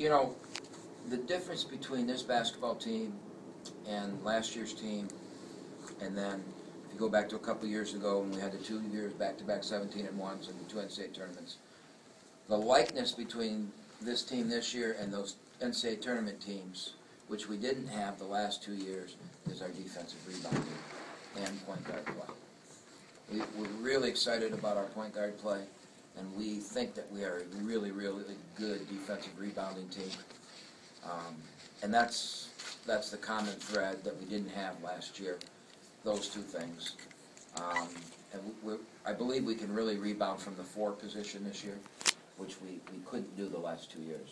You know, the difference between this basketball team and last year's team, and then if you go back to a couple years ago when we had the two years back-to-back 17 and ones and the two NCAA tournaments, the likeness between this team this year and those NCAA tournament teams, which we didn't have the last two years, is our defensive rebounding and point guard play. We, we're really excited about our point guard play, and we think that we are a really, really good defensive rebounding team. Um, and that's, that's the common thread that we didn't have last year, those two things. Um, and we, I believe we can really rebound from the four position this year, which we, we couldn't do the last two years.